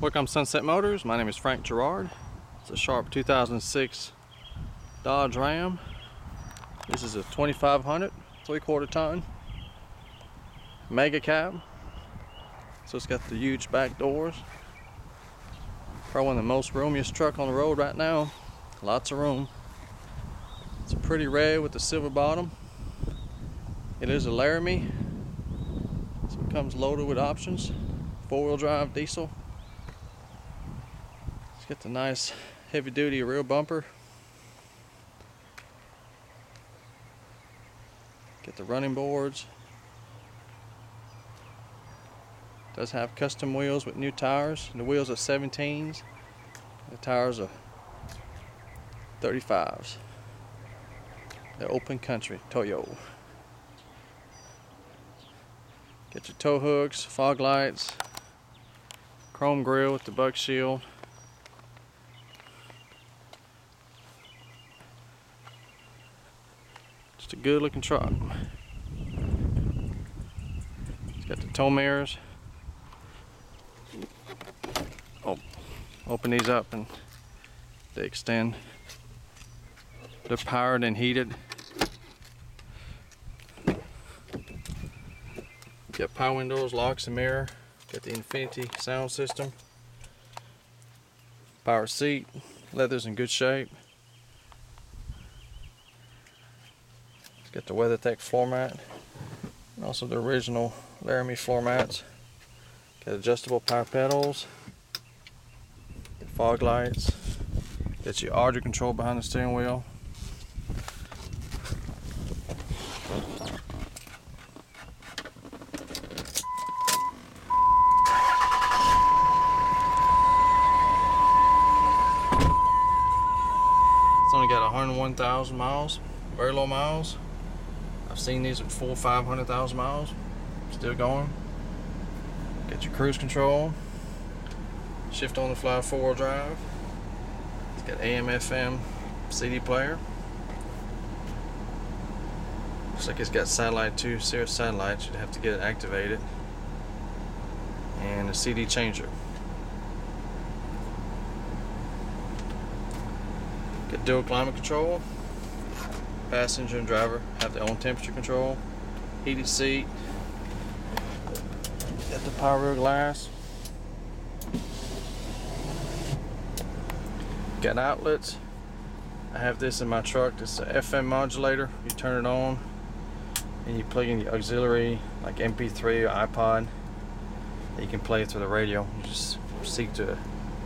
Welcome Sunset Motors. My name is Frank Gerard. It's a Sharp 2006 Dodge Ram. This is a 2500 three quarter ton mega cab. So it's got the huge back doors. Probably one of the most roomiest truck on the road right now. Lots of room. It's a pretty red with the silver bottom. It is a Laramie. So it comes loaded with options. Four-wheel drive diesel. It's the nice heavy duty rear bumper. Get the running boards. Does have custom wheels with new tires. The wheels are 17s. The tires are 35s. The open country Toyo. Get your tow hooks, fog lights, chrome grille with the buck shield. Just a good looking truck. It's got the tow mirrors. Oh, open these up and they extend. They're powered and heated. Got power windows, locks and mirror. Got the Infinity sound system. Power seat. Leather's in good shape. It's got the WeatherTech floor mat. And also the original Laramie floor mats. Got adjustable power pedals. Fog lights. Got your audio control behind the steering wheel. It's only got 101,000 miles, very low miles. I've seen these at full 500,000 miles, still going. Got your cruise control, shift on the fly four wheel drive. It's got AM, FM, CD player. Looks like it's got satellite too, Sirius satellite. You'd have to get it activated. And a CD changer. Got dual climate control. Passenger and driver have their own temperature control. Heated seat. Got the power glass. Got outlets. I have this in my truck. It's is a FM modulator. You turn it on and you plug in the auxiliary like MP3 or iPod. You can play it through the radio. You just seek to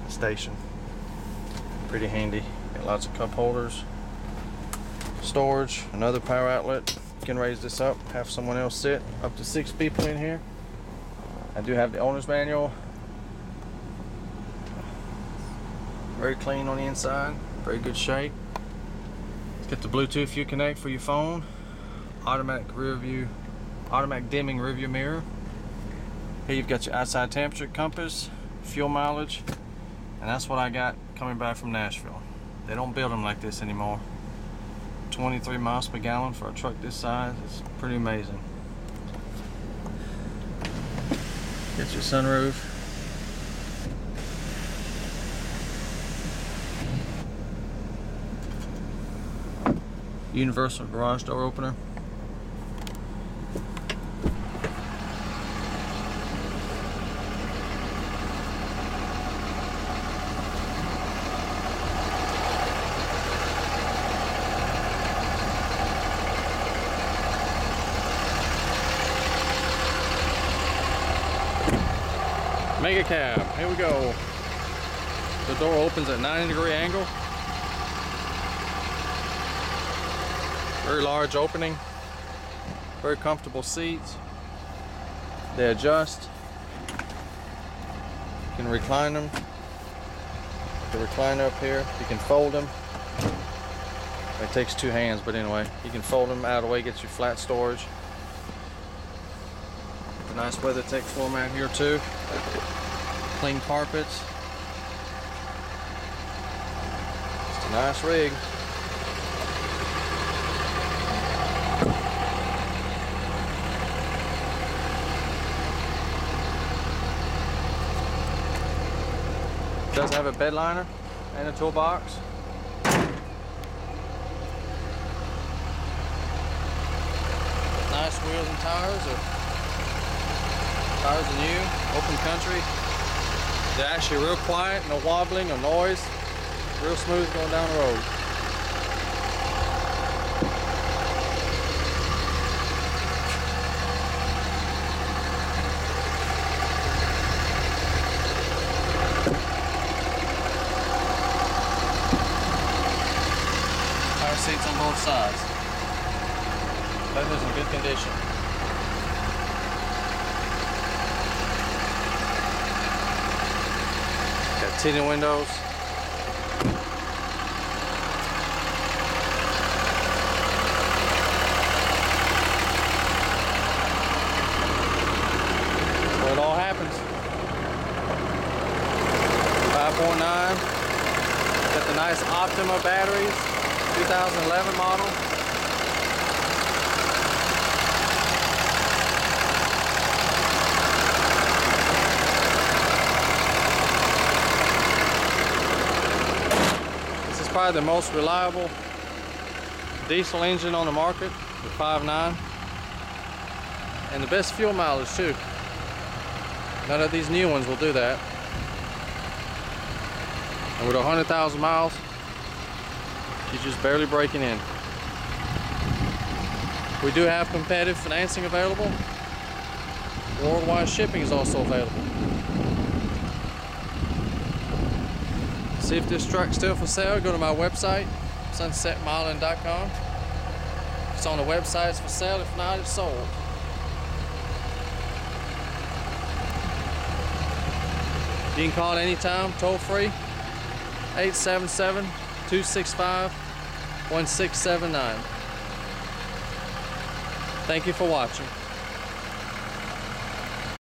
a station. Pretty handy. Got lots of cup holders. Storage, another power outlet. Can raise this up, have someone else sit. Up to six people in here. I do have the owner's manual. Very clean on the inside, very good shape. It's got the Bluetooth you connect for your phone. Automatic rear view, automatic dimming rear view mirror. Here you've got your outside temperature compass, fuel mileage, and that's what I got coming back from Nashville. They don't build them like this anymore. 23 miles per gallon for a truck this size is pretty amazing. Get your sunroof. Universal garage door opener. Mega cab, here we go. The door opens at 90 degree angle. Very large opening. Very comfortable seats. They adjust. You can recline them. The recliner up here, you can fold them. It takes two hands, but anyway, you can fold them out of the way, get your flat storage. Nice WeatherTech floor mat here too. Clean carpets. It's a nice rig. Does have a bed liner and a toolbox. Nice wheels and tires. Are, tires are new, open country. They're actually real quiet, no wobbling, no noise. Real smooth going down the road. Power seats on both sides. Leather's in good condition. Tinted windows. It all happens. 5.9. Got the nice Optima batteries, 2011 model. Probably the most reliable diesel engine on the market, the 5.9. And the best fuel mileage too. None of these new ones will do that. And with 100,000 miles, you're just barely breaking in. We do have competitive financing available. Worldwide shipping is also available. See if this truck's still for sale, go to my website, sunsetmilan.com. If it's on the website, it's for sale. If not, it's sold. You can call anytime, toll free, 877 265 1679. Thank you for watching.